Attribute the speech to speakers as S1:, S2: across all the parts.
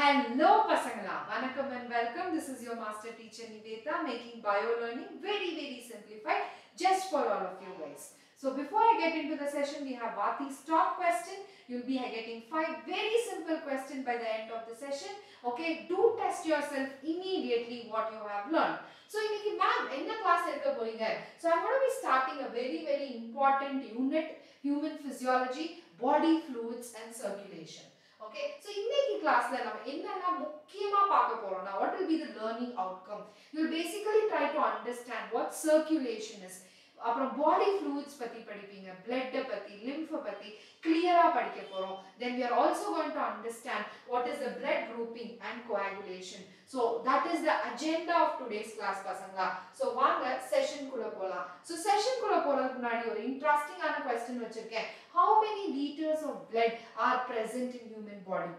S1: Hello Pasangala. Welcome and welcome. This is your master teacher Nivetha making bio learning very very simplified just for all of you guys. So before I get into the session we have Vaathi's top question. You'll be getting five very simple questions by the end of the session. Okay do test yourself immediately what you have learned. So இன்னைக்கு ma'am என்ன class எடுக்க போறீங்க? So I'm going to be starting a very very important unit human physiology body fluids and circulation. Okay so இன்னைக்கு கிளாஸ்ல நம்ம என்னெல்லாம் முக்கியமா பார்க்க போறோம்னா what will be the learning outcome you basically try to understand what circulation is அப்புறம் body fluids பத்தி படிப்பீங்க பிளட்டை பத்தி லிம்ஃபை பத்தி கிளியரா படிக்க போறோம். Then we are also going to understand what is the blood grouping and coagulation so that is the agenda of today's class பசங்க சோ வாங்க செஷன் செஷனுக்குள்ள போகலாம் செஷன் குள்ள போறதுக்கு முன்னாடி ஒரு இன்ட்ரெஸ்டிங்கான கொஸ்டின் வச்சிருக்கேன். How many liters of blood are present in human body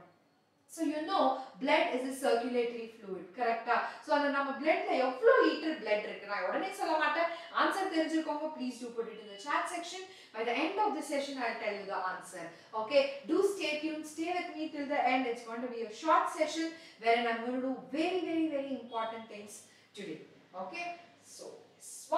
S1: So you know blood is a circulatory fluid கரெக்டா ஸோ அந்த நம்ம பிளட்ல எவ்வளோ லிட்டர் பிளட் இருக்கு நான் உடனே சொல்ல மாட்டேன் ஆன்சர் தெரிஞ்சுக்கோங்க please do put it in the chat section by the end of the session I'll tell you the answer okay do stay tuned stay with me till the end it's going to be a short session wherein I'm going to do very very very important things today okay so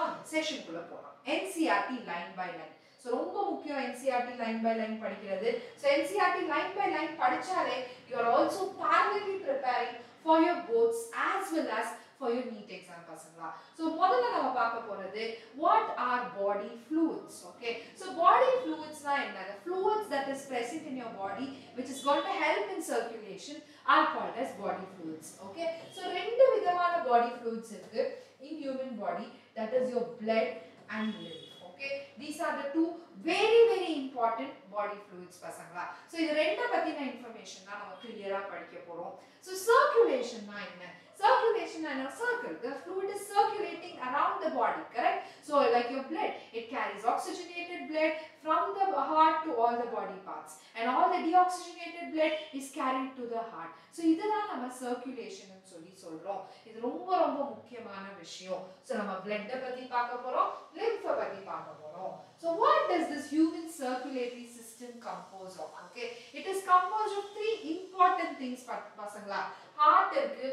S1: one session குள்ள போலாம் NCRT line by line So ரொம்ப முக்கியம் NCERT line by line படிக்கிறது. So NCRT line by line படித்தாலே you are also parallelly preparing for your boards as well as for your NEET exam பசங்களா. So முதல்ல நம்ம பார்க்க போகிறது what are body fluids okay so body ஃப்ளூயிட்ஸ்னா என்ன fluids that is present in your body which is got help in circulation are called as body fluids okay so ரெண்டு விதமான body fluids இருக்கு. In human body that is your blood and liver okay these are the two very very important body fluids பசங்களா so இது ரெண்ட பத்தின information தான் நம்ம கிளியரா படிக்க போறோம் so circulation னா என்ன circulation னா circle the fluid is circulating around the body correct so like your blood it carries oxygenated blood from the heart to all the body parts and all the deoxygenated blood is carried to the heart so இதுதான் நம்ம circulation னு சொல்லி சொல்றோம் இது ரொம்ப ரொம்ப முக்கியமான விஷயம் so நம்ம blood பத்தி பார்க்க போறோம் lymph பத்தி பார்க்க போறோம் so what does this human circulatory system compose of okay it is composed of three important things பசங்களா heart இருக்கு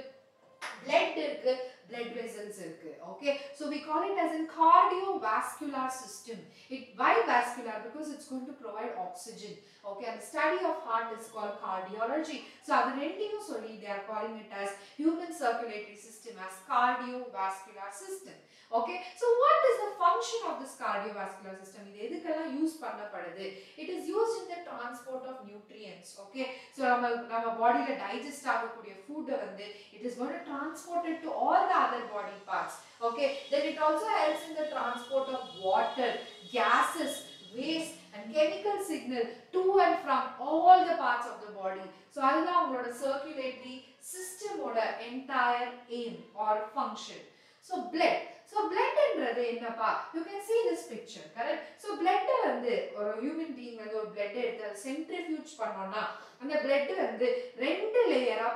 S1: blood இருக்கு blood vessels இருக்கு okay so we call it as a cardiovascular system it why vascular because it's going to provide oxygen okay and the study of heart is called cardiology so அது ரெண்டையும் சொல்லி they are calling it as human circulatory system as cardiovascular system okay so what is the function of this cardiovascular system இது எதுக்கெல்லாம் use பண்ணப்படுது it is used in the transport of nutrients okay so நம்ம நம்ம பாடியில digest ஆகக்கூடிய food வந்து it is going to transport it to all the other body parts okay then it also helps in the transport of water gases waste and chemical signal to and from all the parts of the body so அதுதான் உங்களோட circulatory system ஓட entire aim or function so blood So bloodன்றது என்னப்பா? You can see this picture correct? So blood வந்து ஒரு human being வந்து ஒரு blood எடுத்து centrifuge பண்ணோம்னா அந்த blood வந்து ரெண்டு லேயரா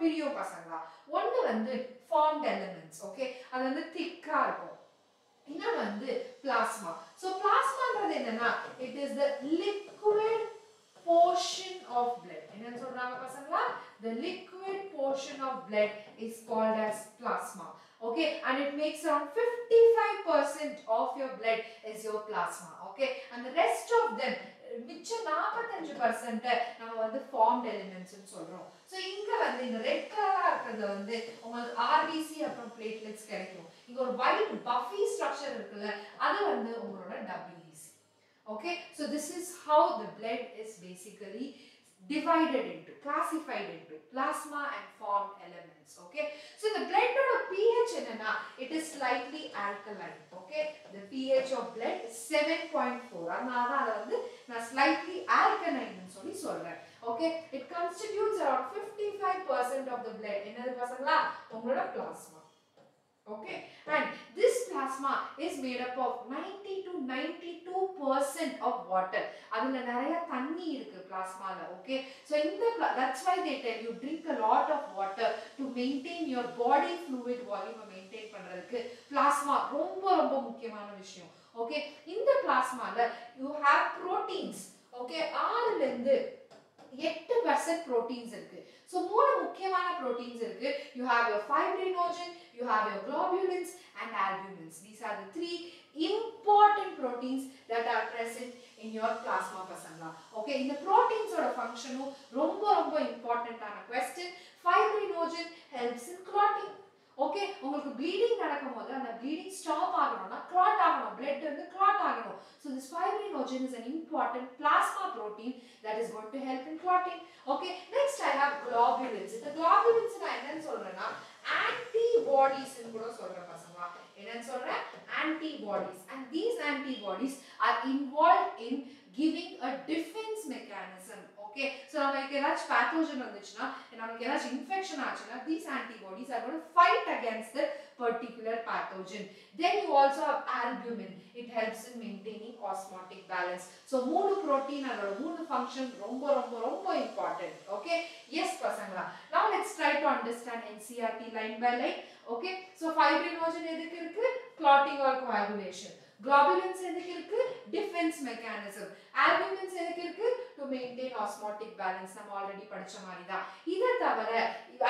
S1: பிரியும் பசங்களா? ஒன்னு வந்து ஃபார்ம்ட் எலிமெண்ட்ஸ் ஓகே அது வந்து திக்காக இருக்கும். இன்னொன்று வந்து பிளாஸ்மா ஸோ பிளாஸ்மான்றது என்னன்னா it is the liquid portion of blood என்னன்னு சொல்றாங்க பசங்களா? The liquid portion of blood is called as plasma. Okay? And it makes around 55% of your blood is your plasma. Okay? And the rest of them மிச்சம் நாற்பத்தஞ்சு percent நம்ம வந்து formed elements சொல்றோம். So இங்க வந்து இந்த ரெட் கலராக இருக்கிறது வந்து உங்களுக்கு ஆர்பிசி அப்புறம் பிளேட்லெட்ஸ் கிடைக்கும். இங்க ஒரு ஒயிட் பஃபி ஸ்ட்ரக்சர் இருக்குல்ல அது வந்து உங்களோட WBC okay so this is how the blood is basically divided into classified into plasma and formed elements okay so the blood of pH என்னன்னா it is slightly alkaline okay the pH of blood is 7.4 அதனால தான் வந்து நான் slightly alkaline னு சொல்லி சொல்றேன் okay it constitutes around 55% of the blood என்னது பசங்களா உங்களோட plasma Okay, and this plasma is made up of 90 to 92 percent of water. அதில் நிறைய தண்ணி இருக்கு பிளாஸ்மால ஓகே ஸோ இந்த that's why they tell you drink a lot of water to maintain your body fluid வால்யூமை மெயின்டைன் பண்ணுறதுக்கு plasma ரொம்ப ரொம்ப முக்கியமான விஷயம் ஓகே இந்த பிளாஸ்மால யூ ஹேவ் ப்ரோட்டீன்ஸ் ஓகே ஆறுலேருந்து எட்டு பர்சன்ட் ப்ரோட்டீன்ஸ் இருக்கு. ஸோ மூணு முக்கியமான ப்ரோட்டீன்ஸ் இருக்கு. You have your fibrinogen you have your குளோபியூலின்ஸ் and ஆல்பியூமின்ஸ் these are the three important proteins that are present in your plasma பசங்களா ஓகே இந்த ப்ரோட்டீன்ஸோட ஃபங்க்ஷனும் ரொம்ப ரொம்ப இம்பார்ட்டண்ட்டான question fibrinogen helps in clotting okay உங்களுக்கு ப்ளீடிங் நடக்கும் போது அந்த ப்ளீடிங் ஸ்டாப் ஆகணும்னா கிளாட் ஆகணும் பிளட் வந்து கிளாட் ஆகணும் so this fibrinogen is an important plasma protein that is going to help in clotting okay next i have globulins இந்த globulins நான் என்னன்னு சொல்றேன்னா antibodies கூட சொல்ற பசங்களா என்னன்னு சொல்ற? Antibodies and these antibodies are involve in giving a defence mechanism okay so நமக்கு ஏதாச்சும் pathogen வந்துச்சுன்னா நமக்கு ஏதாச்சும் இன்ஃபெக்ஷன் ஆச்சுன்னா these antibodies are going to fight against the particular pathogen then you also have albumin it helps in maintaining osmotic balance so மூணு protein அதோட மூணு function ரொம்ப ரொம்ப ரொம்ப important okay yes பசங்களா now let's try to understand NCRT line by line okay so fibrinogen எதுக்கு இருக்கு clotting or coagulation globulins எதுக்கு இருக்கு டிஃபென்ஸ் மெக்கானிசம் ஆல்புமின்ஸ் எதுக்கு இருக்கு டு மெயின்டைன் ஆஸ்மோட்டிக் பேலன்ஸ் நம்ம ஆல்ரெடி படிச்ச மாதிரி தான் இதை தவிர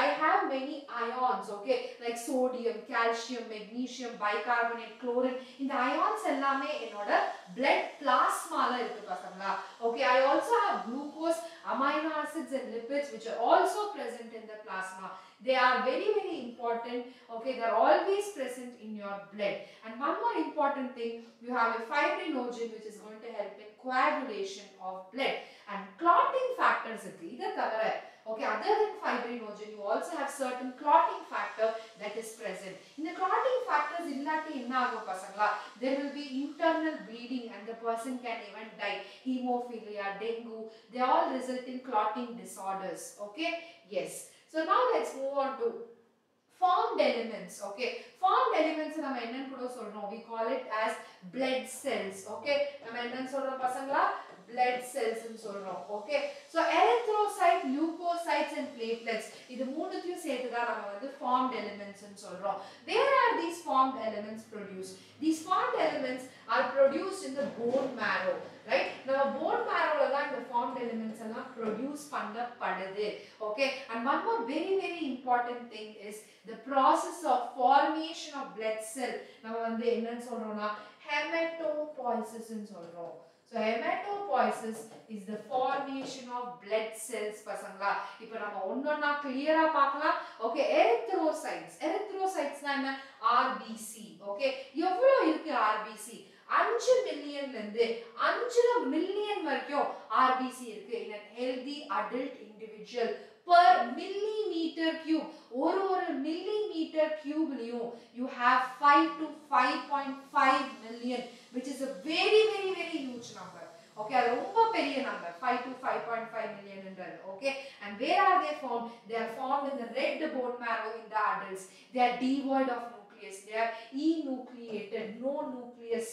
S1: I have many ions okay like sodium calcium magnesium bicarbonate chlorine இந்த அயான்ஸ் எல்லாமே என்னோட பிளட் பிளாஸ்மால இருக்கு பசங்களா? Okay I also have glucose amino acids and lipids which are also present in the plasma they are very very important okay they're always present in your blood and one more important thing you have a fibrinogen which is going to help in coagulation of blood and clotting factors இருக்கு இதை தவிர okay other than fibrinogen you also have certain clotting factor that is present இந்த clotting factors இல்லாட்டி என்ன ஆகும் பசங்களா there will be internal bleeding and the person can even die hemophilia dengue they all result in clotting disorders okay yes so now let's move on to formed elements okay formed elements நம்ம என்னன்னு கூட சொல்றோம் we call it as blood cells okay நம்ம என்னன்னு சொல்றோம் பசங்களா blood cells னு சொல்றோம் okay so erythrocyte leukocytes and platelets இது மூணுத்தையும் சேர்த்து தான் நம்ம வந்து formed elements னு சொல்றோம் where are these formed elements produced these formed elements are produced in the bone marrow right நம்ம bone marrowல தான் இந்த formed elements எல்லாம் produce பண்ணப்படுது okay and one more very very important thing is the process of formation of blood cell நம்ம வந்து என்னன்னு சொல்றோம்னா hematopoiesis னு சொல்றோம் so hematopoiesis is the formation of blood cells பசங்களா இப்போ நம்ம ஒண்ணொண்ணா கிளியரா பார்க்கலாம் ஓகே erythrocytes erythrocytesனா என்ன RBC ஓகே எவ்வளவு இருக்கு RBC அஞ்சு மில்லியன்ல இருந்து அஞ்சு மில்லியன் வரைக்கும் ஆர்பிசி இருக்கு in a healthy adult individual per millimeter cube ஒரு ஒரு millimeter cubeலயும் you have 5 to 5.5 million which is a very very very huge number okay அது ரொம்ப பெரிய number 5 to 5.5 million ன்றது okay and where are they formed they are formed in the red bone marrow in the adults they are devoid of nucleus they are enucleated no nucleus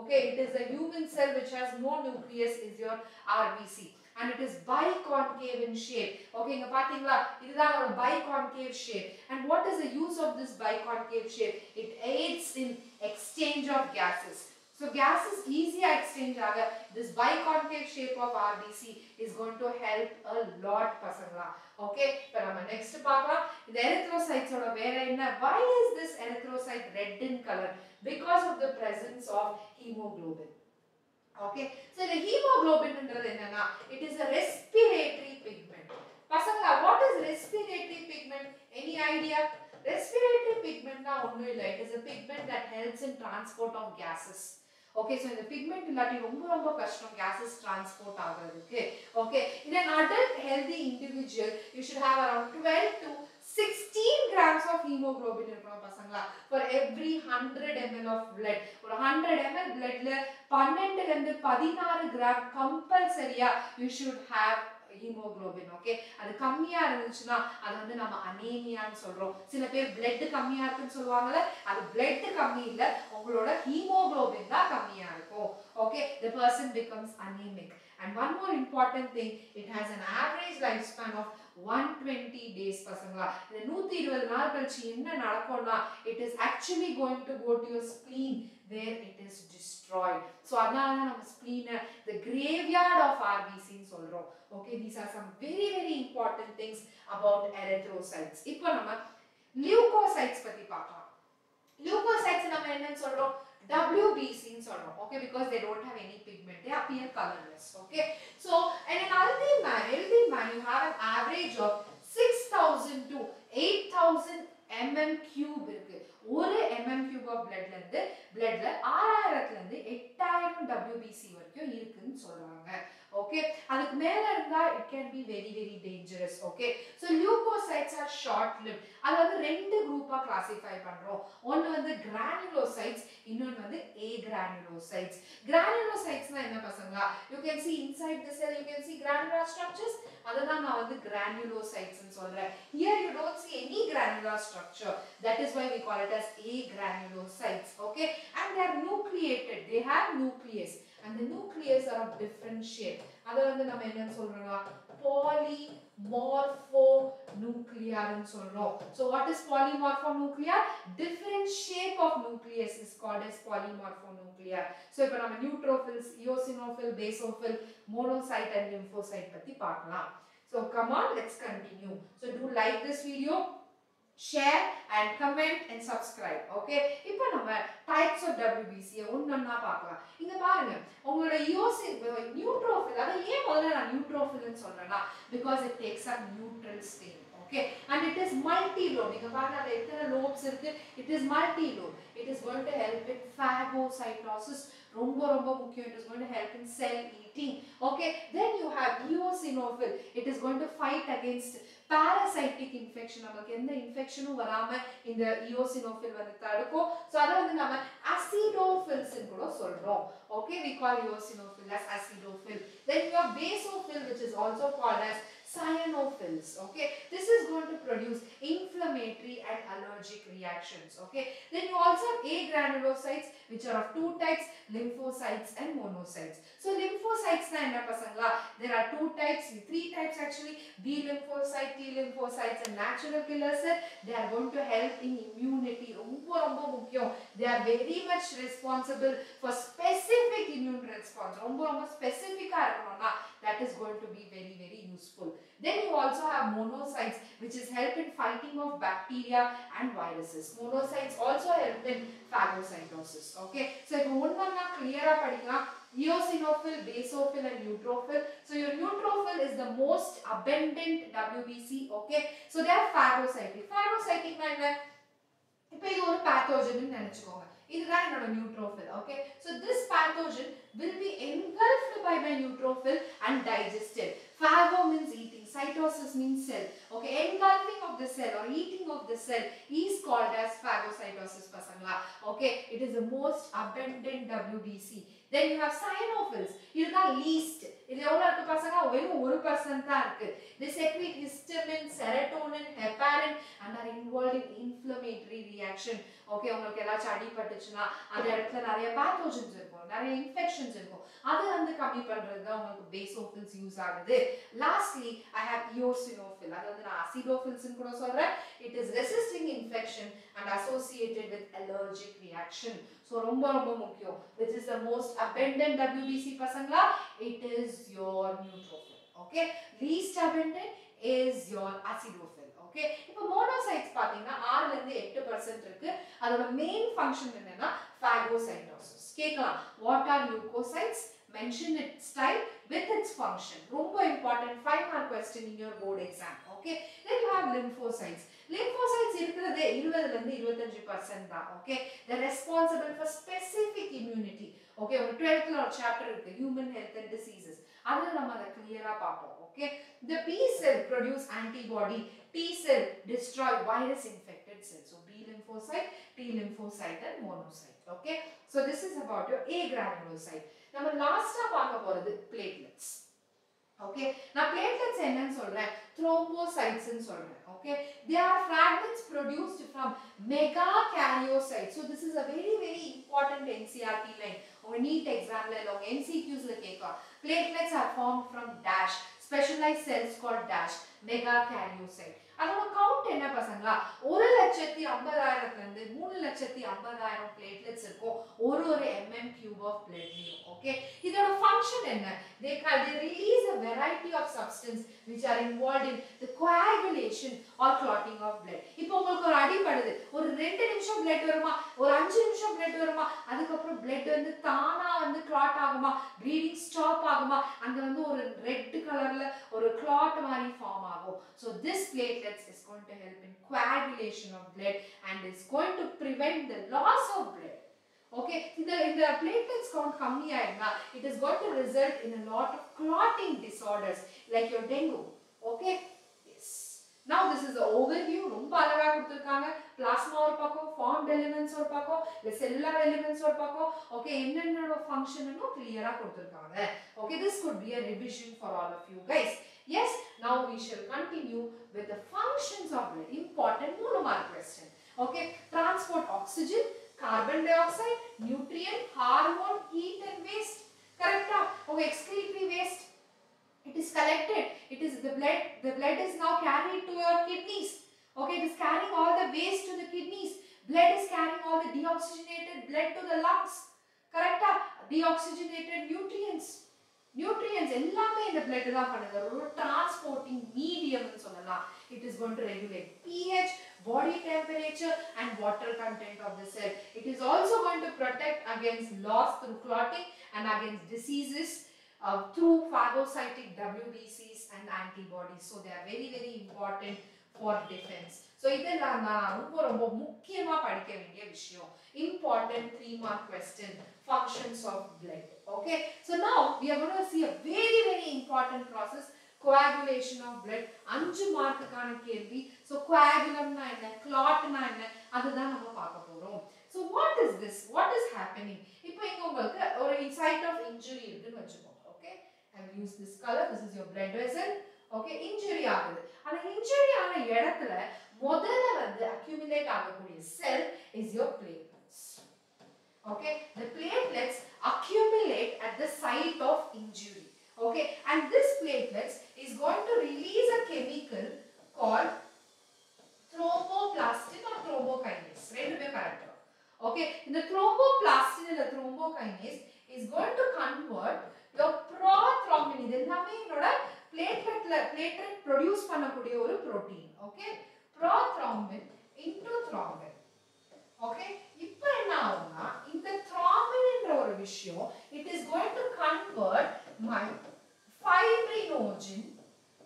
S1: okay it is a human cell which has no nucleus is your rbc and it is biconcave in shape okay இங்க பாத்தீங்களா இதுதான் ஒரு biconcave shape and what is the use of this biconcave shape it aids in exchange of gases so gases easy exchange ஆக this biconcave shape of rbc is going to help a lot பசங்களா okay இப்போ நம்ம next பார்க்கலாம் இந்த erythrocytes ஓட வேற என்ன why is this erythrocyte red in color because of the presence of hemoglobin Okay so இந்த ஹீமோகுளோபின்ன்றது என்னன்னா it is a respiratory pigment. பசங்க what is respiratory pigment? Any idea? Respiratory pigmentனா ஒண்ணும் இல்ல. It is a pigment that helps in transport of gases. Okay so இந்த pigment இல்லாட்டி ரொம்ப ரொம்ப கஷ்டம் கேசஸ் டிரான்ஸ்போர்ட் ஆகிறதுக்கு. Okay in an adult healthy individual you should have around twelve to sixteen grams of hemoglobin இருக்கணும் பசங்களா? For every hundred ML of blood ஒரு hundred ML பிளட்ல பன்னெண்டுல இருந்து பதினாறு கிராம் கம்பல்சரியா you should have hemoglobin okay அது கம்மியா இருந்துச்சுன்னா அது வந்து நம்ம அனீமியான்னு சொல்றோம். சில பேர் பிளட் கம்மியா இருக்குன்னு சொல்லுவாங்கல்ல அது பிளட் கம்மி இல்லை உங்களோட ஹீமோக்ளோபின் தான் கம்மியா இருக்கும் okay the person becomes anaemic and one more important thing it has an average life span of one twenty days பசங்களா. இந்த நூற்றி இருபது நாள் கழிச்சு என்ன நடக்கும்னா it is actually going to go to your spleen where it is destroyed so அதனால தான் நம்ம ஸ்ப்ளீனை த கிரேவியார்ட் ஆஃப் ஆர்பிசின்னு சொல்றோம். Okay these are some very very important things about erythrocytes இப்போ நம்ம லியூகோசைட்ஸ் பத்தி பார்க்கலாம். லியூகோசைட்ஸ் நம்ம என்னன்னு சொல்றோம்? சொல்றோம் WBC ன்னு சொல்றோம் okay because they don't have any pigment they appear colorless okay so in an healthy man healthy man you have an average of 6000 to 8000 mm cube இருக்கு ஒரு mm cube of bloodல இருந்து bloodல 6000ல இருந்து 8000 WBC வரைக்கும் இருக்குன்னு சொல்றாங்க okay அதுக்கு மேல இருந்தா it can be very very dangerous okay so leucocytes R short live அது வந்து ரெண்டு குரூப்பா கிளாசிஃபை பண்றோம் ஒன்னு வந்து கிரானுலோசைட்ஸ் இன்னொன்னு வந்து ஏ கிரானுலோசைட்ஸ் கிரானுலோசைட்ஸ்னா என்ன பசங்களா you can see inside the cell you can see granular structures அதுதான் நான் வந்து granulocytes னு சொல்றேன் here you don't see any granular structure that is why we call it as agranulocytes okay and they are nucleated they have nucleus And the nucleus are of different shape அத வந்து நம்ம என்னன்னு சொல்றோம்னா polymorphonuclear னு சொல்றோம் so what is polymorphonuclear different shape of nucleus is called as polymorphonuclear so இப்போ நம்ம neutrophils eosinophil basophil monocyte and lymphocyte பத்தி பார்க்கலாம் so come on let's continue so do like this video share and comment and subscribe okay இப்போ நம்ம types of WBC ஒன்னொன்னா பார்க்கலாம் இங்க பாருங்க உங்களோட யோசி நியூட்ரோஃபில் அதை ஏன் முதல்ல நான் நியூட்ரோஃபில்னு சொல்றேன்னா because it takes up neutral state okay and it is multi lobe நீங்க பாருங்க அது எத்தனை லோப்ஸ் இருக்கு it is multi lobe it is going to help in phagocytosis ரொம்ப ரொம்ப முக்கியம் it is going to help in sell eating okay then you have ஈயோசினோஃபில் it is going to fight against parasitic infection நமக்கு எந்த இன்ஃபெக்ஷனும் வராம இந்த யோசினோஃபில் வந்து தடுக்கும். So அதை வந்து நம்ம அசிடோஃபில்ஸ்னு கூட சொல்றோம். Okay we call eosinophil as acidophil then you basophil which is also called as cyanophils okay this is going to produce inflammatory and allergic reactions okay then you also have agranulocytes which are of two types lymphocytes and monocytes so lymphocytes na enna pasangla there are two types three types actually b lymphocyte t lymphocytes and natural killer cell they are going to help in immunity ரொம்ப ரொம்ப முக்கியம் they are very much responsible for specific immune response ரொம்ப ரொம்ப ஸ்பெசிஃபிக்கா இருக்கணும்னா that is going to be very very useful then you also have monocytes which is help in fighting of bacteria and viruses monocytes also help in phagocytosis okay so இப்போ ஒண்ணொண்ணா clear-ஆ படிக்கலாம் eosinophil basophil and neutrophil so your neutrophil is the most abundant WBC okay so they are phagocytic phagocytic னா என்ன இப்போ இது ஒரு pathogen நினைச்சுக்கோங்க இதுதான் என்னோட neutrophil okay so this pathogen will be engulfed by my neutrophil and digested phago means eating cytosis means cell okay engulfing of the cell or eating of the cell is called as phagocytosis pasangla okay it is the most abundant WBC then you have cyanophils இதுதான் least இது எவ்வளவு இருக்கு பசங்க? வெறும் ஒரு percent தான் இருக்கு. They secrete histamine serotonin heparin and are involve in inflammatory reaction okay உங்களுக்கு ஏதாச்சும் அடிபட்டுச்சுன்னா அந்த இடத்துல நிறைய பேத்தோஜன்ஸ் இருக்கும். நிறைய இன்ஃபெக்ஷன்ஸ் இருக்கும். அதை வந்து கம்மி பண்றது தான் உங்களுக்கு பேசோஃபில்ஸ் யூஸ் ஆகுது. லாஸ்ட்லி ஐ ஹேவ் யோசினோஃபில் அது வந்து நான் அசிடோஃபில்ஸ் கூட சொல்றேன். It is resisting infection and associated with allergic reaction so ரொம்ப ரொம்ப முக்கியம். Which is the most abundant WBC பசங்களா? It is is your neutrophil okay least abundant is your acidophil okay இப்போ மோனோசைட்ஸ் பார்த்தீங்கன்னா ஆறுல இருந்து எட்டு பர்சன்ட் இருக்கு அதோட மெயின் ஃபங்க்ஷன் என்னன்னா ஃபேகோசைட்டோசிஸ் கேட்கலாம் what are leucocytes mention its style with its function. Rumbo important 5 mark question in your board exam. Okay. Then you have lymphocytes. Lymphocytes இருக்கிறது 20ல இருந்து 25% தான். Okay. They're responsible for specific immunity. Okay. ஒரு 12th ஒரு chapter இருக்கு. Human health and diseases. அதில் நம்ம அதை கிளியரா பார்ப்போம் okay the B cell produce antibody T cell destroy virus infected cells so B lymphocyte T lymphocyte and monocyte okay so this is about your A granulocyte நம்ம லாஸ்டா பார்க்க போறது platelets okay நான் platelets என்னன்னு சொல்றேன் thrombocytes னு சொல்றேன் okay they are fragments produced from megakaryocytes so this is a very very important NCRT line அவங்க நீட் எக்ஸாம்ல இல்லை அவங்க எம்சிக்யூஸ்ல கேட்கலாம். Platelets are form from dash specialise cells call dash megakaryocyte அதோட கவுண்ட் என்ன பசங்களா? ஒரு லட்சத்தி ஐம்பதாயிரத்துல இருந்து மூணு லட்சத்தி ஐம்பதாயிரம் பிளேட்லெட்ஸ் இருக்கும். ஒரு ஒரு எம்எம் கியூப் ஆஃப் பிளட்லையும் ஓகே இதோட ஃபங்க்ஷன் என்ன? They release a variety of substance which are involved in the coagulation or clotting of blood. இப்போ உங்களுக்கு ஒரு அடிபடுது ஒரு ரெண்டு நிமிஷம் பிளட் வருமா ஒரு அஞ்சு நிமிஷம் பிளட் வருமா அதுக்கப்புறம் பிளட் வந்து தானா வந்து கிளாட் ஆகுமா ப்ளீடிங் ஸ்டாப் ஆகுமா அங்க வந்து ஒரு ரெட் கலர்ல ஒரு கிளாட் மாதிரி ஃபார்ம் ஆகும் so this platelets is going to help in coagulation of blood and is going to prevent the loss of blood. okay இந்த இந்த platelets count கம்மியா இருந்தா it is going to result in a lot of clotting disorders like your dengue okay yes now this is the overview ரொம்ப அழகா கொடுத்திருக்காங்க plasma ஒரு பக்கம் formed elements ஒரு பக்கம் the cellular elements ஒரு பக்கம் okay என்னென்ன ஃபங்க்ஷனும் கிளியரா கொடுத்திருக்காங்க okay this could be a revision for all of you guys yes now we shall continue with the functions of blood important மூணு mark question okay transport oxygen carbon dioxide, nutrient, hormone, heat and waste. Correct? ah? Okay, excretory waste. It is collected. It is the blood. The blood is now carried to your kidneys. Okay, it is carrying all the waste to the kidneys. Blood is carrying all the deoxygenated blood to the lungs. Correct? ah? Deoxygenated nutrients. Nutrients எல்லாமே இந்த blood தான் பண்ணுது ஒரு transporting மீடியம்னு சொல்லலாம் it is going to regulate pH body temperature and water content of the cell it is also going to protect against loss through clotting and against diseases uh, through phagocytic WBCs and antibodies so they are very very important for defense so இதெல்லாம் தான் ரொம்ப ரொம்ப முக்கியமா படிக்க வேண்டிய விஷயம் important three mark question functions of blood okay so now we are going to see a very very important process coagulation of blood அஞ்சு மார்க்குக்கான கேள்வி. ஸோ coagulumனா என்ன? கிளாட்னா என்ன? அதுதான் நம்ம பார்க்க போகிறோம் so what is this what is happening இப்போ இங்கே உங்களுக்கு ஒரு சைட் ஆஃப் இன்ஜுரி இருக்குன்னு வச்சுக்கோங்க okay I use this colour this is your blood vessel okay injury ஆகுது. அந்த இன்ஜுரி ஆன இடத்துல முதல்ல வந்து அக்யூமுலேட் ஆகக்கூடிய cell is your platelets okay the platelets accumulate at the site of injury. Okay and பண்ணக்கூடிய ஒரு protein okay prothrombin into thrombin okay இப்போ என்ன ஆகும்னா இந்த thrombinன்ற ஒரு விஷயம் it is going to convert my fibrinogen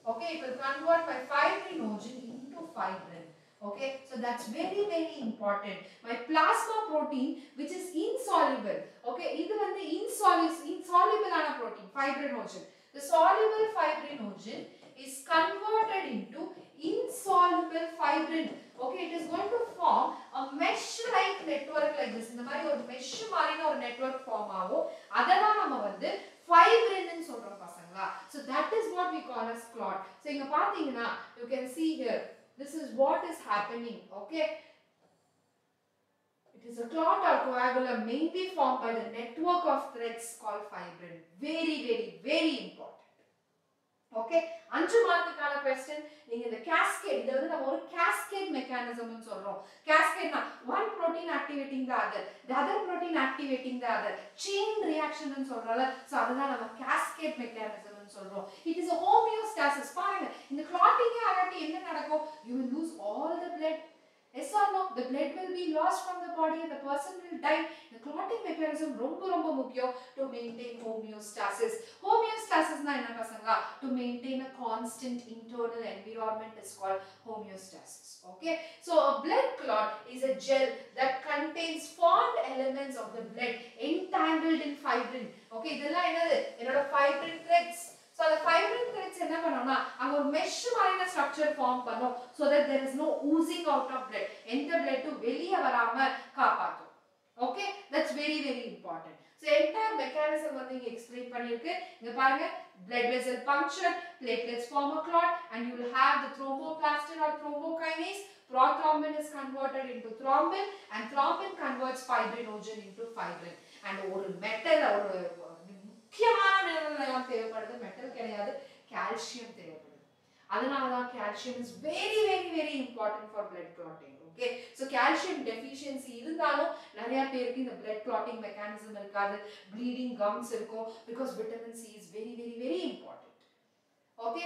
S1: okay it will convert my fibrinogen into fibrin okay so that's very very important my plasma protein which is insoluble okay இது வந்து insoluble insoluble ஆன protein fibrinogen the soluble fibrinogen is converted into insoluble fibrin okay it is going to form a mesh like network like this இந்த மாதிரி ஒரு mesh மாதிரின ஒரு network form ஆகும் அதெல்லாம் நம்ம வந்து fibrin சொல்றோம் பசங்களா so that is what we call as clot so இங்க பாத்தீங்கன்னா you can see here this is what is happening okay it is a clot or coagulum mainly formed by the network of threads called fibrin very very very important okay அஞ்சு மார்க்குக்கான question நீங்க இந்த cascade இதை வந்து நம்ம ஒரு cascade மெக்கானிசம்னு சொல்றோம். கேஸ்கேட்னா one protein activating the other the other protein activating the other chain reaction சொல்றோம்ல. சோ அதுதான் நம்ம கேஸ்கேட் மெக்கானிசம்னு சொல்றோம். இட் இஸ் ஹோமியோஸ்டாசிஸ் பாருங்க இந்த கிளாட்டிங்கே ஆகாட்டி என்ன நடக்கும்? You will lose all the blood Yes or no? The blood will be lost from the body and the person will die. The clotting mechanism ரொம்ப ரொம்ப முக்கியம் to maintain homeostasis. Homeostasis na என்ன பசங்களா? To maintain a constant internal environment is called homeostasis. Okay? So a blood clot is a gel that contains formed elements of the blood entangled in fibrin. Okay? இதெல்லாம் என்னது? என்னோட fibrin threads. So அந்த fibrin threads என்ன பண்ணோம்னா அங்க ஒரு mesh மாதிரியான structure form பண்ணும் so that there is no oozing out of blood எந்த பிளட்டும் வெளியே வராம காப்பாற்றும் okay that's very very important so entire mechanism வந்து இங்க எக்ஸ்பிளைன் பண்ணியிருக்கு இங்க பாருங்க blood vessel puncture platelets form a clot and you will have the thromboplastin or thrombokinase prothrombin is converted into thrombin and thrombin converts fibrinogen into fibrin and ஒரு metal ஒரு முக்கியமான mineral எல்லாம் தேவைப்படுது மெட்டல் கிடையாது calcium தேவைப்படுது அதனால தான் calcium is very very very important for blood clotting okay so calcium deficiency இருந்தாலும் நிறைய பேருக்கு இந்த பிளட் கிளாட்டிங் மெக்கானிசம் இருக்காது ப்ளீடிங் கம்ஸ் இருக்கும் because vitamin C is very very very important okay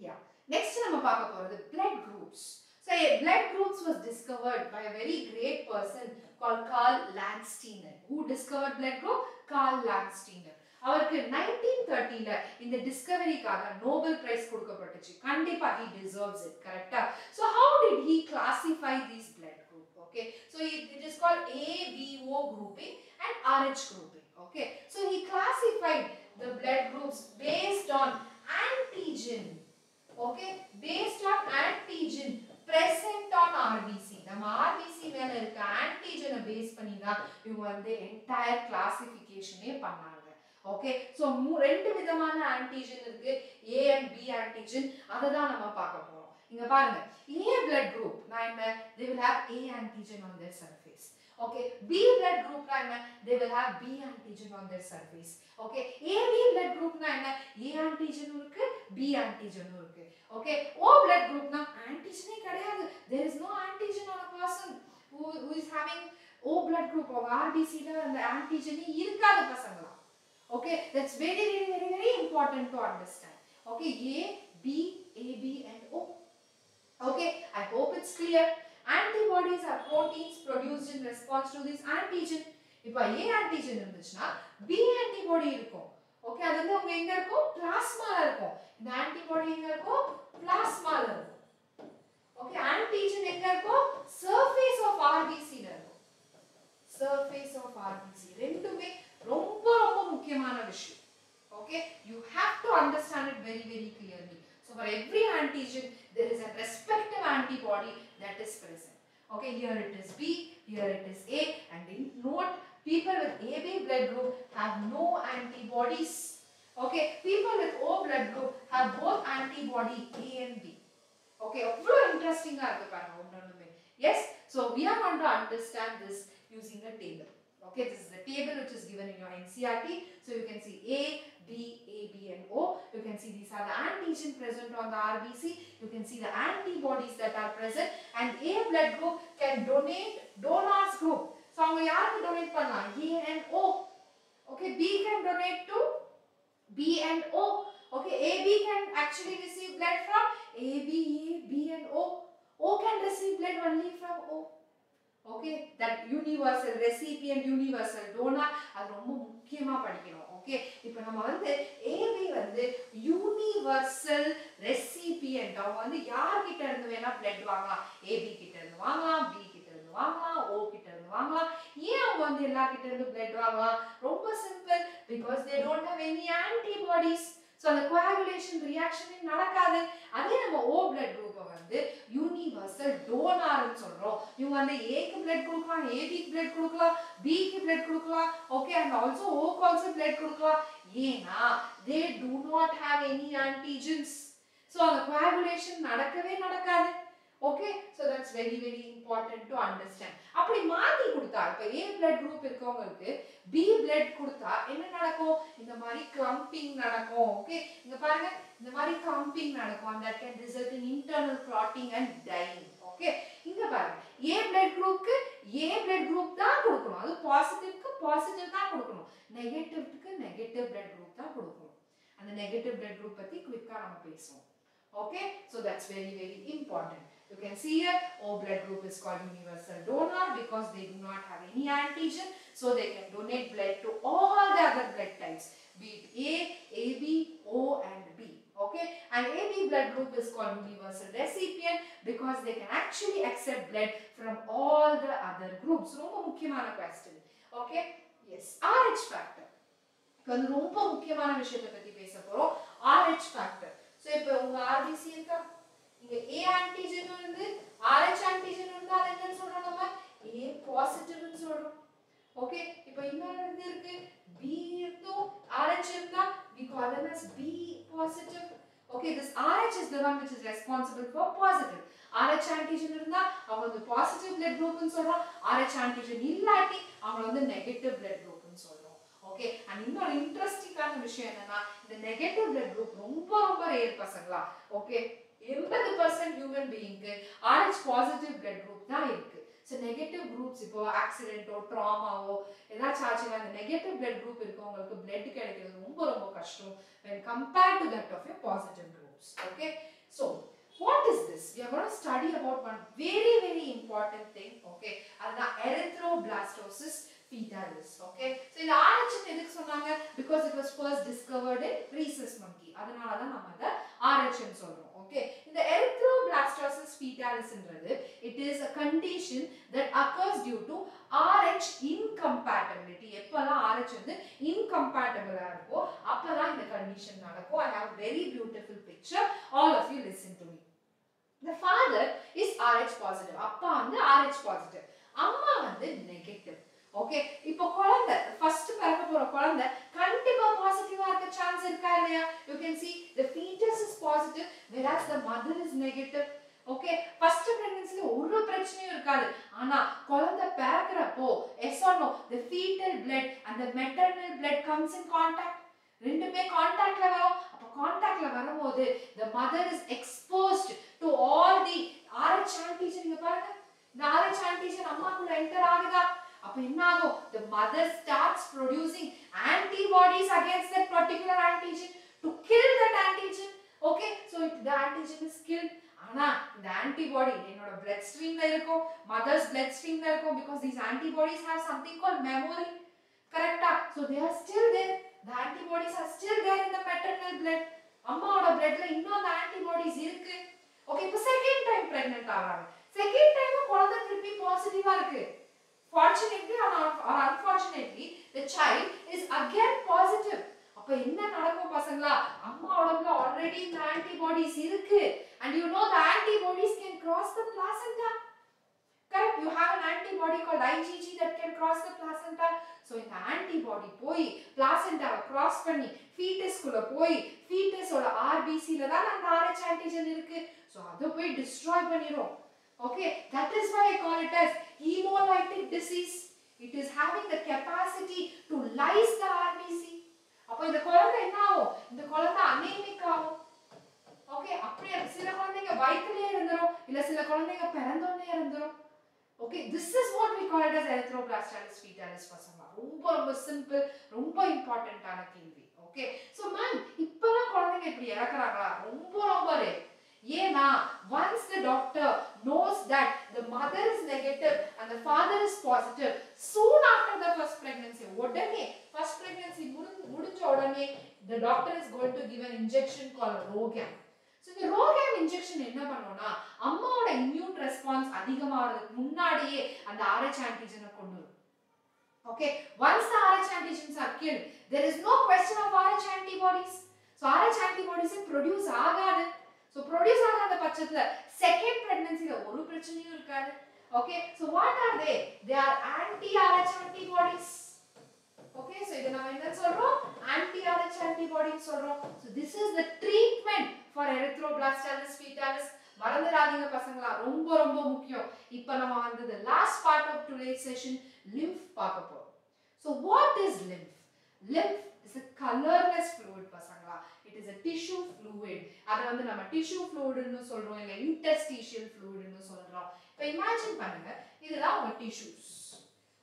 S1: yeah next நம்ம பார்க்க போறது blood groups So a blood groups was discovered by a very great person called Carl Landsteiner. Who discovered blood group? Carl Landsteiner. அவருக்கு nineteen தேர்ட்டில இந்த டிஸ்கவரிக்காக Nobel prize கொடுக்கப்பட்டுச்சு கண்டிப்பா he deserves it கரெக்டா so how did he classify these blood group okay so it is called ABO grouping and Rh grouping okay so he classified the blood groups based on antigen okay based on antigen present on RBC நம்ம RBC மேல இருக்க ஆன்டிஜனை base பண்ணி தான் இவங்க வந்து entire கிளாசிஃபிகேஷனே பண்ணாங்க okay so ரெண்டு விதமான ஆன்டிஜன் இருக்கு. ஏ அண்ட் பி ஆன்டிஜன் அதை தான் நம்ம பார்க்க போறோம். இங்க பாருங்க. ஏ பிளட் குரூப் நான் என்ன? They will have A antigen on their surface okay B blood குரூப்னா என்ன? They will have B antigen on their surface okay AB blood குரூப்னா என்ன? ஏ ஆன்டிஜனும் இருக்கு பி ஆன்டிஜனும் இருக்கு. ஓகே ஓ பிளட் குரூப்னா ஆன்டிஜனே கிடையாது. There is no antigen on a person who who is having O blood group அவங்க ஆர்பிசில அந்த ஆன்டிஜனே இருக்காத பசங்களா? Okay that's very very very very important to understand okay A B AB and O okay i hope it's clear antibodies are proteins produced in response to this antigen இப்போ ஏ antigen இருந்துச்சுன்னா B antibody இருக்கும் okay அது வந்து அவங்க எங்க இருக்கும் பிளாஸ்மால இருக்கும் இந்த ஆன்டிபாடி எங்க இருக்கும் பிளாஸ்மால இருக்கும் ஓகே ஆன்டிஜன் எங்க இருக்கும் சர்ஃபேஸ் ஆஃப் ஆர்பிசி ல இருக்கும் சர்ஃபேஸ் ஆஃப் ஆர்பிசி ரெண்டுமே ரொம்ப ரொம்ப முக்கியமான விஷயம் okay you have to understand it very very clearly so for every antigen there is a respective antibody that is present okay here it is b here it is a and in note people with ab blood group have no antibodies okay people with o blood group have both antibody a and b okay அவ்வளோ இன்ட்ரெஸ்டிங்கா இருக்கு பாருங்க ஒன்னொன்னுமே yes so we are going to understand this using a table okay this is the table which is given in your ncrt so you can see a b a b and o you can see these are the antigen present on the rbc you can see the antibodies that are present and a blood group can donate donors group so அவங்க யாருக்கு donate பண்ணலாம் a and o okay b can donate to b and o okay ab can actually receive blood from a b a b and o o can receive blood only from o Okay that universal recipient universal donor அது ரொம்ப முக்கியமாக படிக்கணும். Okay இப்போ நம்ம வந்து AB வந்து universal recipient அவங்க வந்து யார்கிட்ட இருந்து வேணா பிளட் வாங்கலாம். ஏபி கிட்ட இருந்து வாங்கலாம் பி கிட்ட இருந்து வாங்கலாம் ஓ கிட்ட இருந்து வாங்கலாம். ஏன் அவங்க வந்து எல்லா கிட்ட இருந்து பிளட் வாங்கலாம்? ரொம்ப simple because they don't have any antibodies so அந்த கோஆகுலேஷன் ரியாக்ஷனே நடக்காது. அதே நம்ம ஓ பிளட் குரூப்பை வந்து யூனிவர்சல் டோனார்னு சொல்கிறோம் இவங்க வந்து ஏக்கு பிளட் கொடுக்கலாம் ஏபிக்கு பிளட் கொடுக்கலாம் பிக்கு பிளட் கொடுக்கலாம். ஓகே அண்ட் ஆல்சோ ஓக்கு ஆல்சோ பிளட் கொடுக்கலாம். ஏன்னா they do not have any antigens so அந்த கோஆகுலேஷன் நடக்கவே நடக்காது. Okay so that's very very important to understand அப்படி மாற்றி கொடுத்தா இப்போ ஏ பிளட் குரூப் இருக்கவங்களுக்கு பி பிளட் கொடுத்தா என்ன நடக்கும்? இந்த மாதிரி கிளம்பிங் நடக்கும். ஓகே இந்த பாருங்க இந்த மாதிரி கிளம்பிங் நடக்கும். And can can result in internal clotting and dying okay இங்க பாருங்க ஏ பிளட் குரூப்க்கு ஏ பிளட் குரூப் தான் கொடுக்கணும். அது பாசிட்டிவ்க்கு பாசிட்டிவ் தான் கொடுக்கணும். நெகட்டிவ்க்கு நெகட்டிவ் பிளட் குரூப் தான் கொடுக்கணும். அந்த நெகட்டிவ் பிளட் குரூப் பத்தி குவிக்கா நம்ம பேசுவோம். Okay so that's very very important you can see here o blood group is called universal donor because they do not have any antigen so they can donate blood to all the other blood types be it a ab o and b okay and ab blood group is called universal recipient because they can actually accept blood from all the other groups ரொம்ப முக்கியமான question okay yes rh factor இப்போ வந்து ரொம்ப முக்கியமான விஷயத்தை பத்தி பேச போறோம் RH factor ஸோ இப்போ உங்க ஆர்பிசி இருக்கா இங்க ஏ ஆன்டிஜன் இருந்து RH ஆன்டிஜன் இருந்தா அதை என்னன்னு சொல்றோம் நம்ம? ஏ பாசிட்டிவ்னு சொல்றோம். ஓகே இப்போ இன்னொரு இது இருக்கு. பி இருந்தும் RH இருந்தா we call them as B positive. Okay? This RH is the one which is responsible for positive. RH antigen இருந்தா அவங்க வந்து பாசிட்டிவ் blood groupனு சொல்றோம். RH antigen இல்லாட்டி அவங்க வந்து நெகட்டிவ் blood groupனு சொல்றோம். ஓகே அண்ட் இன்னொரு இன்ட்ரெஸ்டிங்கான விஷயம் என்னன்னா இந்த நெகட்டிவ் பிளட் குரூப் ரொம்ப ரொம்ப ரேர் பசங்களா? ஓகே எண்பது பர்சன்ட் ஹியூமன் பீயிங்க்கு ஆர்ஹெச் பாசிட்டிவ் பிளட் குரூப் தான் இருக்கு. ஸோ நெகட்டிவ் குரூப்ஸ் இப்போ ஆக்சிடென்ட்டோ ட்ராமாவோ ஏதாச்சும் ஆச்சுன்னா அந்த நெகட்டிவ் பிளட் குரூப் இருக்கவங்களுக்கு பிளட் கிடைக்கிறது ரொம்ப ரொம்ப கஷ்டம் when compare to that of A positive groups okay so what is this we study about one very very important thing okay அதுதான் எரித்ரோபிளாஸ்டோசிஸ் ஃபீட்டாலிஸ் ஓகே ஸோ இந்த ஆரஞ்சுன்னு எதுக்கு சொன்னாங்க? Because it was first discovered rhesus monkey அதனால தான் நம்ம அதை ஆரஞ்சுன்னு சொல்கிறோம் okay இந்த erythroblastosis fetalisன்றது it is a condition that occurs due to RH incompatibility எப்பெல்லாம் RH வந்து incompatible ஆ இருக்கோ அப்பதான் இந்த கண்டிஷன் நடக்கும் I have very beautiful picture all of you listen to me the father is RH positive அப்பா வந்து RH positive அம்மா வந்து நெகட்டிவ் ஓகே இப்போ குழந்தை ஃபர்ஸ்ட் பிறக்க போற குழந்தை positive are the chance in Kalaya. You can see the fetus is positive whereas the mother is negative. Okay first பிரெக்னன்சில ஒரு பிரச்சனையும் இருக்காது. ஆனா குழந்தை பிறக்கிறப்போ as are know the fetal blood அந்த maternal blood comes in contact ரெண்டுமே கான்டாக்ட்ல வரும். அப்போ கான்டாக்ட்ல வரும்போது the mother is exposed to all the Rh antigen நீங்க பாருங்க. இந்த ஆர்எச் ஆன்டிஜன் அம்மாக்குள்ள என்டர் ஆகுதா? அப்ப என்ன ஆகும் the mother starts producing antibodies against that particular antigen to kill that antigen okay so if the antigen is killed ஆனா இந்த antibody என்னோட blood streamல இருக்கும் மதர்ஸ் blood streamல இருக்கும் because these antibodies have something called memory கரெக்டா so they are still there the antibodies are still there in the maternal blood அம்மாவோட bloodல இன்னும் அந்த antibodies இருக்கு ஓகே இப்போ செகண்ட் டைம் பிரெக்னன்ட் ஆகுறாங்க செகண்ட் டைம் குழந்தை திருப்பி பாசிட்டிவா இருக்கு fortunately or, un- or unfortunately the child is again positive அப்ப என்ன நடக்கும் பசங்களா அம்மா உடம்புல ஆல்ரெடி இந்த ஆன்டிபாடிஸ் இருக்கு and you know the antibodies can cross the placenta correct you have an antibody called IgG that can cross the placenta so இந்த antibody போய் placenta cross பண்ணி fetus குள்ள போய் fetus ஓட RBC ல தான் அந்த RH antigen இருக்கு so அத போய் destroy பண்ணிரும் okay that is why I call it as hemolytic disease. It is having the capacity to lyse the RBC அப்போ இந்த குழந்தை என்ன ஆகும் இந்த குழந்தை anemic ஆகும் ஓகே அப்படியே சில குழந்தைங்க வயிற்றுலயே இருந்துரும். இல்ல சில குழந்தைங்க பிறந்தோடனே இருந்துரும். Okay this is what we call it as erythroblastosis fetalis பசங்க ரொம்ப ரொம்ப சிம்பிள் ரொம்ப இம்பார்ட்டன்ட்டான கேள்வி. ஓகே ஸோ மேம் இப்பெல்லாம் குழந்தைங்க இப்படி இறக்குறாங்களா? ரொம்ப ரொம்ப ரேட் ஏன்னா once the doctor knows that the mother is negative அந்த father is positive soon after the first pregnancy உடனே ஃபர்ஸ்ட் பிரெக்னன்சி முடிஞ்ச உடனே the doctor is going to give an injection call RhoGAM so இந்த RhoGAM injection என்ன பண்ணோம்னா அம்மாவோட immune response அதிகமாகிறதுக்கு முன்னாடியே அந்த ஆரச் ஆன்டிஜனை கொண்டு வரும். Okay once the Rh antigens are kill there is no question of Rh antibodies so Rh ஆன்டிபாடிஸே produce ஆகாது. ஸோ ப்ரொடியூஸ் ஆகாத பட்சத்தில் செகண்ட் ப்ரெக்னன்சியில் ஒரு பிரச்சனையும் இருக்காது. Okay so what are they they are anti Rh antibodies okay so இதை நம்ம என்ன சொல்றோம்? ஆன்டி ஆர்ஹெச் ஆன்டிபாடின்னு சொல்றோம். So this is the treatment for erythroblastosis fetalis மறந்துடாதீங்க பசங்களா. ரொம்ப ரொம்ப முக்கியம். இப்போ நம்ம வந்து last part of of session session lymph பார்க்க போறோம். So what is lymph lymph is a colourless fluid பசங்களா. It is a tissue fluid அதை வந்து நம்ம டிஷ்யூ ஃப்ளூயிடுன்னு சொல்றோம் இல்லை இன்டர்ஸ்டீஷியல் ஃப்ளூடுன்னு சொல்றோம். இப்போ இமேஜின் பண்ணுங்க இதுதான் உங்க டிஷ்யூஸ்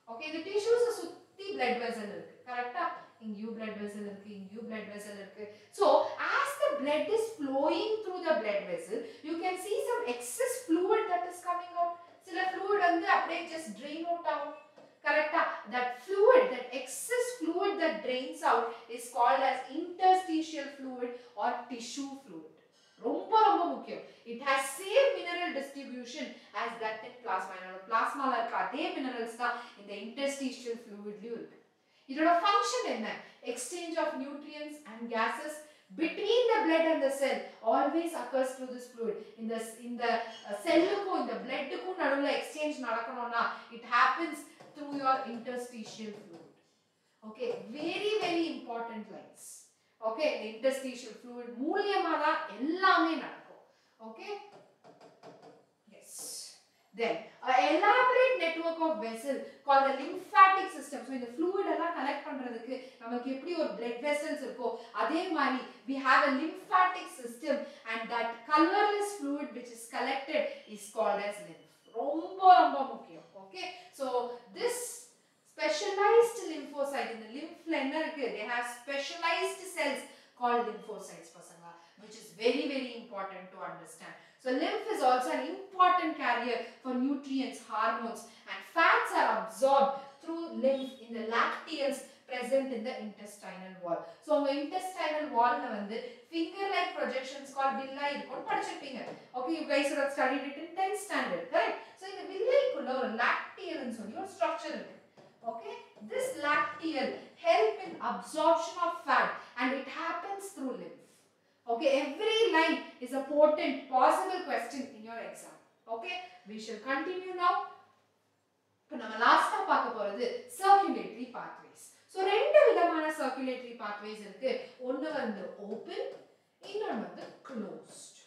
S1: ஓகே இந்த டிஷ்யூஸை சுத்தி பிளட் வெசல் இருக்கு. கரெக்டா இங்கேயும் பிளட் வெசல் இருக்கு இங்கேயும் பிளட் வெசல் இருக்கு. So as the blood is flowing through the blood vessel you can see some excess fluid that is coming out சில ஃப்ளூட் வந்து அப்படியே ஜஸ்ட் ட்ரெயின் அவுட் ஆகும். கரெக்டா that fluid that excess fluid that drains out is called as interstitial fluid or tissue fluid ரொம்ப ரொம்ப முக்கியம் it has same mineral distribution as that in plasma என்னோட பிளாஸ்மால இருக்க அதே மினரல்ஸ் தான் இந்த இன்டர்ஸ்டிஷியல் ஃப்ளூயிட்லயும் இருக்கு இதோட ஃபங்க்ஷன் என்ன exchange of nutrients and cases between the blood and the cell always occurs through this fluid இந்த இந்த செல்லுக்கும் இந்த பிளட்டுக்கும் நடுவுல எக்ஸ்சேஞ்ச் நடக்கணும்னா it happens through your interstitial fluid okay very very important lines okay இந்த interstitial fluid மூலியமா தான் எல்லாமே நடக்கும் okay yes Then, an elaborate network of vessel called the lymphatic system. So, இந்த fluid எல்லாம் connect பண்றதுக்கு நமக்கு எப்படி ஒரு blood vessels இருக்கோ அதே மாதிரி we have a lymphatic system and that colorless fluid which is collected is called as lymph. ரொம்ப ரொம்ப முக்கியம். Okay. So this specialized lymphocyte in the lymph lender they have specialized cells called lymphocytes pasanga which is very very important to understand. So lymph is also an important carrier for nutrients hormones and fats are absorbed through lymph in the lacteals present in the intestinal wall. So உங்க intestinal wallல வந்து finger like projections called villi இருக்கும் படிச்சிருப்பீங்க. Okay, you guys would have studied it in 10th standard, correct? So இந்த villiக்குள்ள ஒரு lacteal ன்னு சொல்லி ஒரு structure இருக்கு. Okay, this lacteal help in absorption of fat and it happens through lymph. Okay, every line is a potent possible question in your exam. Okay, we shall continue now. இப்போ நம்ம லாஸ்டா பார்க்க போறது circulatory pathways so ரெண்டு விதமான circulatory pathways இருக்கு ஒன்று வந்து ஓப்பன் இன்னொன்று வந்து closed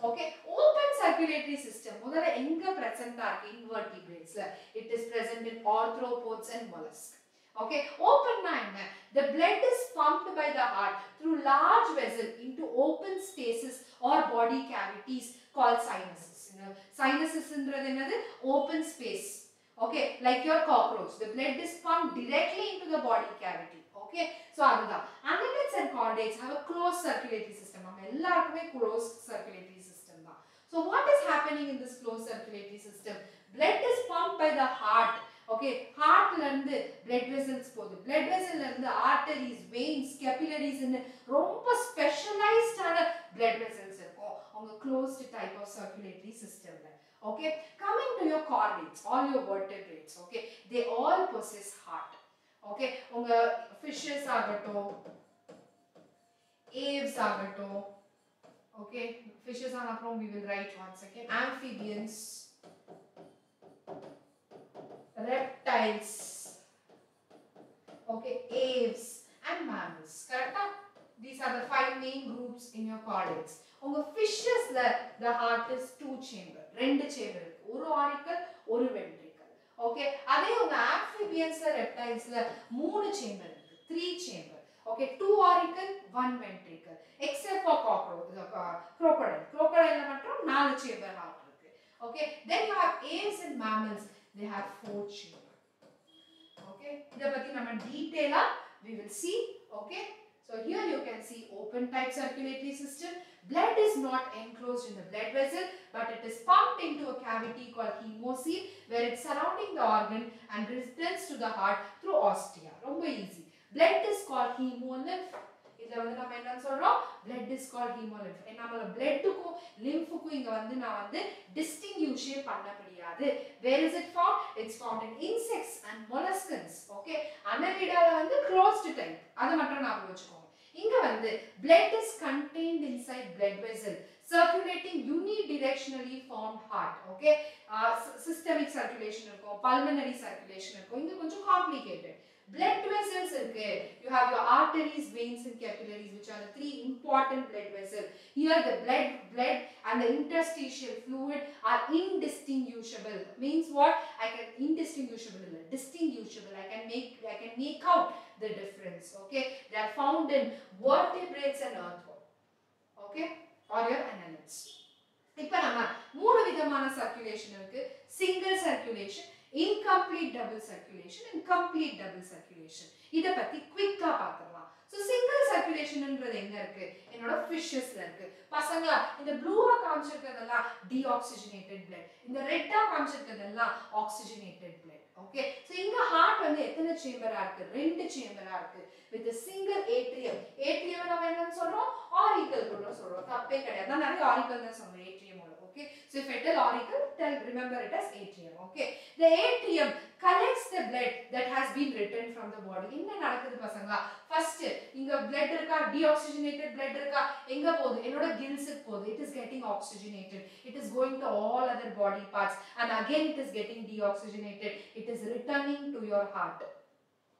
S1: okay open circulatory system முதல்ல எங்க பிரசண்டா இருக்கு இன்வெர்டிபிரேட்ஸ்ல it is present in arthropods and mollusc okay ஓப்பன்னா என்ன the blood is pumped by the heart through large vessel into open spaces or body cavities called sinuses sinuses என்னது open space okay like your cockroaches, the blood is pumped directly into the body cavity. Okay so adha annelids and chordates have a closed circulatory system. i mean am ellarkume closed circulatory system so what is happening in this closed circulatory system? Blood is pumped by the heart. Okay heart la irundhu blood vessels podu blood vessels la irundhu arteries veins capillaries in romba specialized ana blood vessels irukum avanga closed type of circulatory system okay coming to your chordates all your vertebrates okay they all possess heart okay உங்க fishes ஆகட்டும் Aves ஆகட்டும் okay fishes ஆன அப்புறம் we will write one second amphibians reptiles, okay, aves and mammals. Correct? These are the five main groups in your chordates. உங்க ஃபிஷஸ்ல the heart is two chamber ரெண்டு chamber இருக்கு ஒரு auricle ஒரு ventricle okay அதே உங்க amphibiansல reptilesல மூணு chamber இருக்கு three chamber okay two auricle one ventricle except for cockroach crocodile crocodile மட்டும் நாலு chamber heart இருக்கு okay then you have aves and mammals they have four chamber okay இத பத்தி நம்ம டீடைலா we will see okay so here you can see open type circulatory system Blood is not enclosed in the blood vessel but it is pumped into a cavity called hemocoel where it's surrounding the organ and returns to the heart through ostia. ரொம்ப easy. Blood is called hemolymph. இதில் வந்து நம்ம என்ன சொல்கிறோம் blood is called hemolymph. And bloodக்கும் lymphuக்கும் இங்கே வந்து நான் வந்து distinguishே பண்ண முடியாது. Where is it found? It's found in insects and molluscans. Okay. அன்னவிடால வந்து closed type. அது மட்டும் நான் இங்க வந்து blood is contained inside blood vessel circulating unidirectionally formed heart okay uh, systemic circulation இருக்கும் pulmonary circulation இருக்கும் இங்க கொஞ்சம் complicated blood vessels இருக்கு you have your arteries veins and capillaries which are the three important blood vessels here the blood blood and the interstitial fluid are indistinguishable means what i can indistinguishable illa, distinguishable i can make i can make out the difference okay they are found in vertebrates and earthworm okay or your annelids இப்போ நம்ம மூணு விதமான circulation இருக்கு single circulation incomplete double circulation and complete double circulation இதை பத்தி குவிக்கா பார்த்துடலாம். So single சர்க்குலேஷன்ன்றது எங்க இருக்கு? என்னோட ஃபிஷஸ்ல இருக்கு. பசங்களா இந்த ப்ளூவா காமிச்சிருக்கிறதெல்லாம் டீஆக்சிஜனேட்டட் பிளட் இந்த ரெட்டா காமிச்சிருக்கிறதெல்லாம் ஆக்சிஜனேட்டட் பிளட் ஓகே ஸோ இங்க ஹார்ட் வந்து எத்தனை சேம்பரா இருக்கு? ரெண்டு சேம்பரா இருக்கு. வித் சிங்கிள் ஏட்ரியம் ஏட்ரியம் நம்ம என்னன்னு சொல்றோம்? ஆரிக்கல் கூட சொல்றோம். தப்பே கிடையாது. நான் நிறைய ஆரிக்கல் தான் சொல்றேன் ஏட்ரியமோட okay so if I tell auricle tell remember it as atrium okay the atrium collects the blood that has been written from the body என்ன நடக்குது பசங்களா ஃபர்ஸ்ட் இங்க blood இருக்கா deoxygenated blood இருக்கா எங்க போகுது என்னோட கில்ஸுக்கு போகுது it is getting oxygenated it is going to all other body parts and again it is getting deoxygenated it is returning to your heart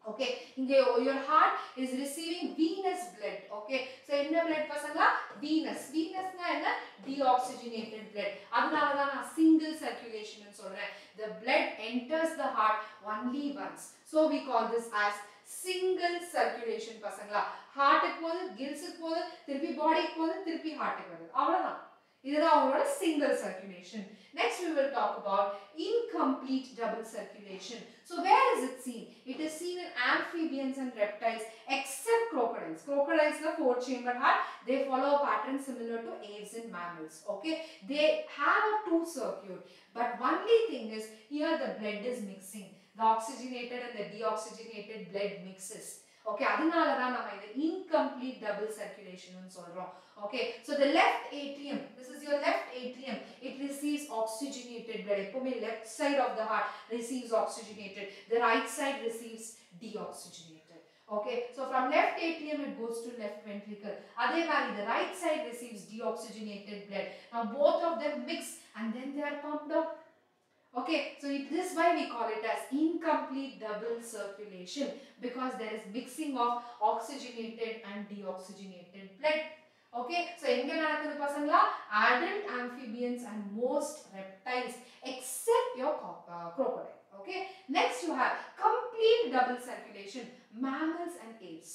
S1: Okay இங்கே your heart is receiving venous blood okay so என்ன blood பசங்களா? Venous வீனஸ்னா என்ன? Deoxygenated blood அதனால தான் நான் single circulation சொல்றேன். The blood enters the heart only once so we call this as single circulation பசங்களா. ஹார்ட்டுக்கு போகுது கில்ஸுக்கு போகுது திருப்பி பாடிக்கு போகுது திருப்பி ஹார்ட்டுக்கு வருது. அவ்வளோதான் இதுதான் அவங்களோட single circulation next we will talk about incomplete double circulation so where is it seen? It is seen in amphibians and reptiles except crocodiles. Crocodiles the four chamber heart. They follow a pattern similar to aves and mammals okay? They have a two circuit but only thing is here the blood is mixing. The oxygenated and the deoxygenated blood mixes okay அதனால தான் நம்ம இது incomplete double circulation னு சொல்றோம் okay so the left atrium this is your left atrium it receives oxygenated blood எப்பவுமே left side of the heart receives oxygenated the right side receives deoxygenated okay so from left atrium it goes to left ventricle அதே மாதிரி the right side receives deoxygenated blood now both of them mix and then they are pumped out Okay, so it, this is why we call it as incomplete double circulation because there is mixing of oxygenated and deoxygenated blood. Okay, so எங்க நடக்குது பசங்களா adult amphibians and most reptiles except your co- uh, crocodile. Okay, next you have complete double circulation mammals and aves.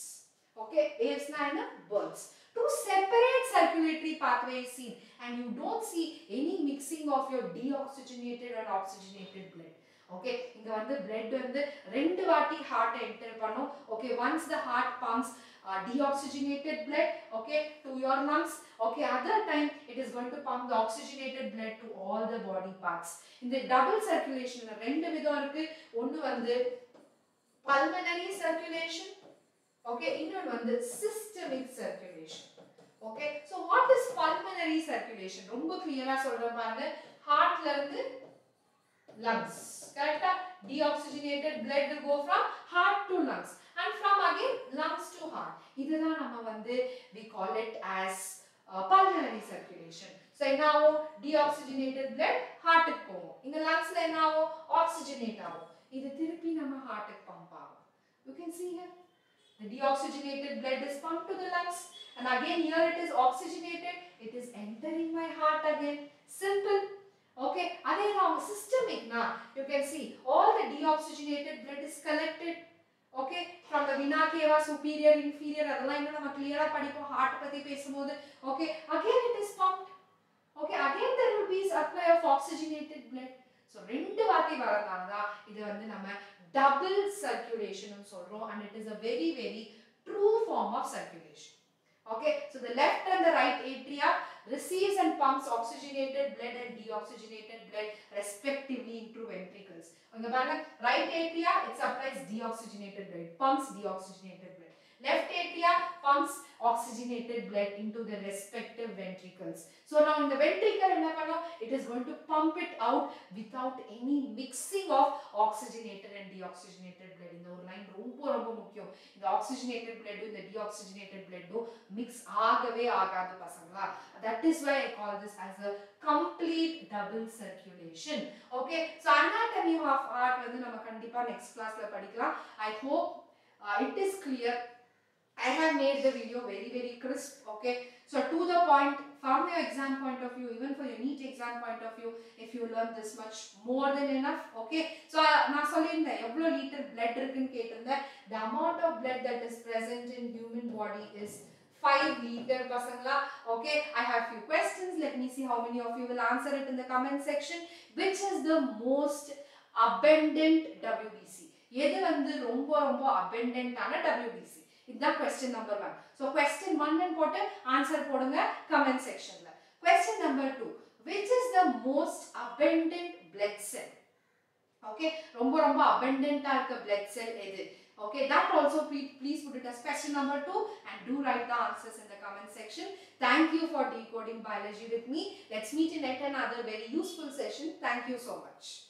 S1: Okay, aves na என்ன birds. Two separate circulatory pathways seen And you don't see any mixing of your deoxygenated and oxygenated blood. Okay இங்க வந்து blood வந்து ரெண்டு வாட்டி heart enter பண்ணும் okay once the heart pumps uh, deoxygenated blood okay to your lungs okay other time it is going to pump the oxygenated blood to all the body parts இந்த double circulation ரெண்டு விதம் இருக்கு ஒன்று வந்து pulmonary circulation okay இன்னொன்னு வந்து systemic circulation okay so what is pulmonary circulation ரொம்ப கிளியரா சொல்றேன் பாருங்க ஹார்ட்ல இருந்து lungs கரெக்டா deoxygenated blood will go from heart to lungs and from again lungs to heart இதுதான் நம்ம வந்து we call it as uh, pulmonary circulation so என்ன ஆகும் deoxygenated blood ஹார்ட்டுக்கு போகும் இங்க லங்ஸ்ல என்ன ஆகும் ஆக்சிஜனேட் ஆகும் இது திருப்பி நம்ம ஹார்ட்டுக்கு பம்ப் ஆகும் you can see here the deoxygenated blood is pumped to the lungs and again here it is oxygenated it is entering my heart again simple okay அதே தான் systemic na you can see all the deoxygenated blood is collected okay from the vena cava superior inferior அதெல்லாம் இன்னும் நம்ம clear ஆ படிப்போம் heart பத்தி பேசும்போது okay again it is pumped okay again there will be supply of oxygenated blood so ரெண்டு வாட்டி வரதுனால தான் இது வந்து நம்ம double circulation of Solro and it is a very very true form of circulation. Okay, so the left and the right atria receives and pumps oxygenated blood and deoxygenated blood respectively into ventricles. On the right atria, it supplies deoxygenated blood, pumps deoxygenated blood left atria pumps oxygenated blood into the respective ventricles so now in the ventricle என்ன பண்ணும் it is going to pump it out without any mixing of oxygenated and deoxygenated blood இந்த ஒரு line ரொம்ப ரொம்ப முக்கியம் இந்த oxygenated blood இந்த deoxygenated blood mix ஆகவே ஆகாது பசங்களா that is why I call this as a complete double circulation okay so anatomy of heart வந்து நம்ம கண்டிப்பா next classல படிக்கலாம் I hope uh, it is clear I have made the video very very crisp okay so to the point from your exam point of view even for your NEET exam point of view if you learn this much more than enough okay so uh, நான் சொல்லியிருந்தேன் எவ்வளோ litre blood இருக்குன்னு கேட்டிருந்தேன் the amount of blood that is present in human body is 5 liter pasangla okay i have few questions let me see how many of you will answer it in the comment section which is the most abundant wbc எது வந்து ரொம்ப ரொம்ப abundant ஆன wbc இதுதான் question number 1 so question 1 ன்னு போட்டு answer போடுங்க comment sectionல question number 2 which is the most abundant blood cell okay ரொம்ப ரொம்ப abundant ஆ இருக்க blood cell எது Okay, that also please, please put it as question number two and do write the answers in the comment section. Thank you for decoding biology with me. Let's meet in yet another very useful session. Thank you so much.